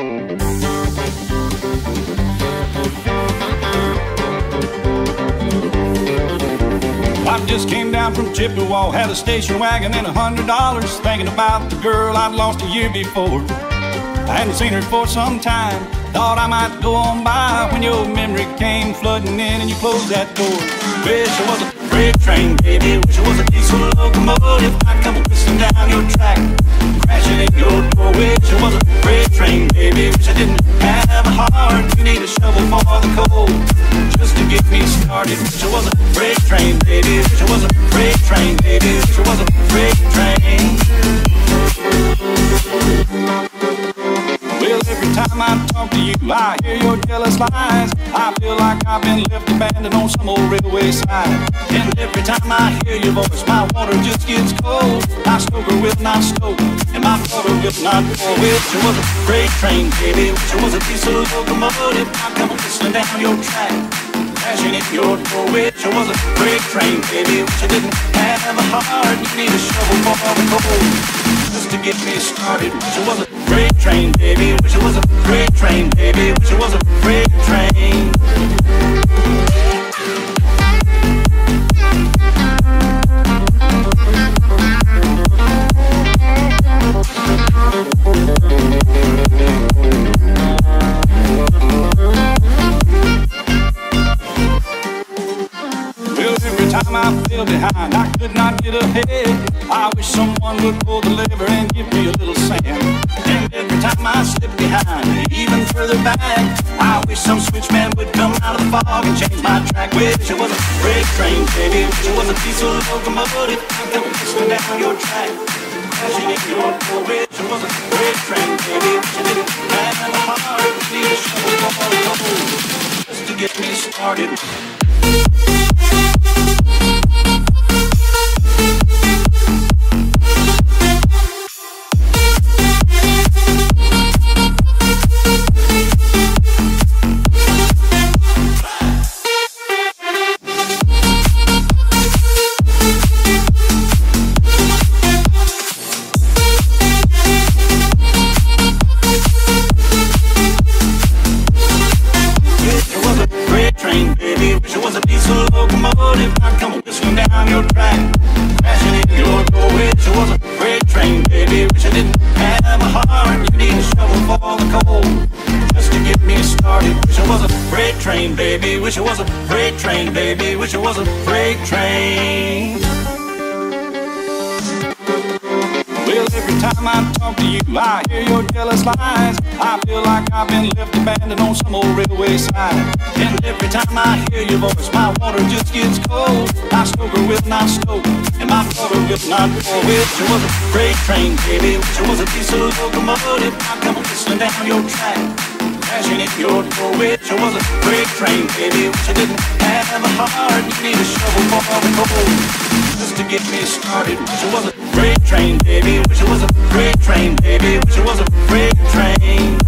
I just came down from Chippewa, had a station wagon and a hundred dollars, thinking about the girl I'd lost a year before. I hadn't seen her for some time, thought I might go on by when your memory came flooding in and you closed that door. Wish I was a freight train, baby, wish I was a diesel locomotive, I'd come whistling down your track, crashing in your door. Wish I was a baby, wish I didn't have a heart, you need a shovel for the coal, just to get me started. I was a freight train, baby, I was a freight train, baby, I was a freight train. Time I talk to you, I hear your jealous lies. I feel like I've been left abandoned on some old railway side. And every time I hear your voice, my water just gets cold. My stoker will not stoke, and my water will not pour. Wish it was a freight train, baby. Wish it was a diesel locomotive. I'm come whistling down your track. Crashing in your door, it was a freight train, baby. Wish I didn't have a heart. You need a shovel for the cold just to get me started. It was a freight train, baby. Wish it was a freight train, baby. Wish it was a freight train. Well, every time I fell behind, I could not get ahead. I wish someone would pull the lever and give me a little sand. Every time I slip behind, even further back, I wish some switchman would come out of the fog and change my track. Wish it was a freight train, baby. Wish it was a diesel locomotive. I'm coming whistling down your track. Crashing in your door. Wish it was a freight train, baby. Wish I didn't have a heart. Need a shovel just to get me started. A shovel for the coal, just to get me started. Wish it was a freight train, baby. Wish it was a freight train, baby. Wish it was a freight train. Every time I talk to you, I hear your jealous lies. I feel like I've been left abandoned on some old railway side. And every time I hear your voice, my water just gets cold. My stoker will not stoke, and my water will not pour. Wish it was a freight train, baby. Wish it was a diesel locomotive. I come whistling down your track. Crashing in your door, wish it was a freight train, baby. Wish I didn't have a heart. You need a shovel for the cold just to get me started. Wish it was a freight train, baby. Wish it was a freight train, baby. Wish it was a freight train.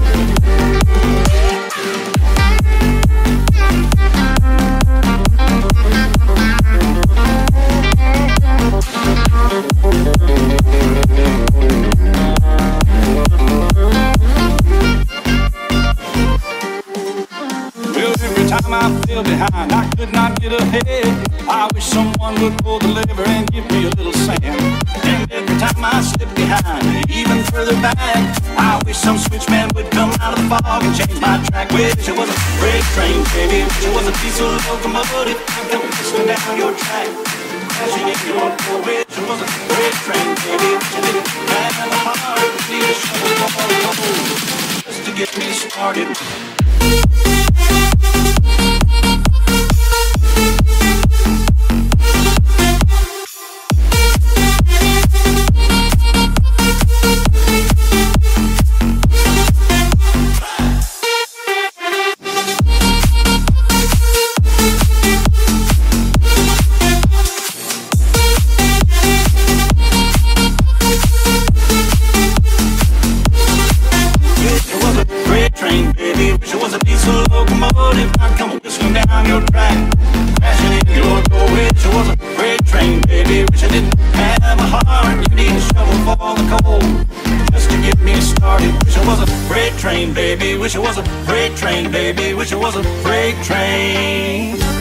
Well, every time I fell behind, I could not get ahead. I wish someone would pull the lever and give me a little sand. And every time I slip behind, even further back, I wish some switchman would come out of the fog and change my track. Wish it was a freight train, baby. Wish it was a diesel locomotive. Coming whistling down your track. Crashing in your door. Wish it was a freight train, baby. Wish I didn't a heart. Need a just to get me started. For the just to get me started. Wish I was a freight train, baby. Wish I was a freight train, baby. Wish I was a freight train.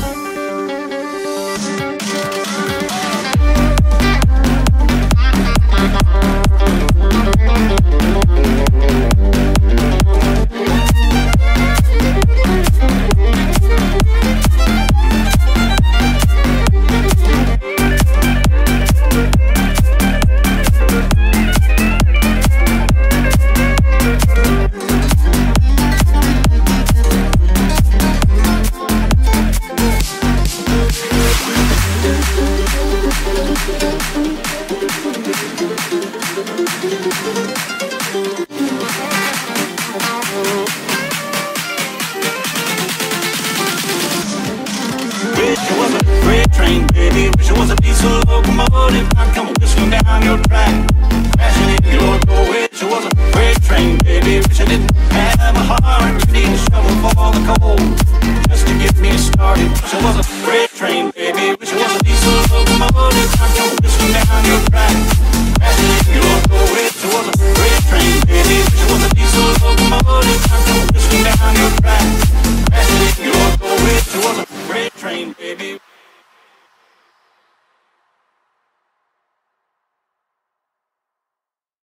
Train, baby. Wish it was a diesel locomotive. I'd come whistling down your track, crashing in your door. Wish it was a freight train, baby. Wish I didn't have a heart. Need a shovel for the coal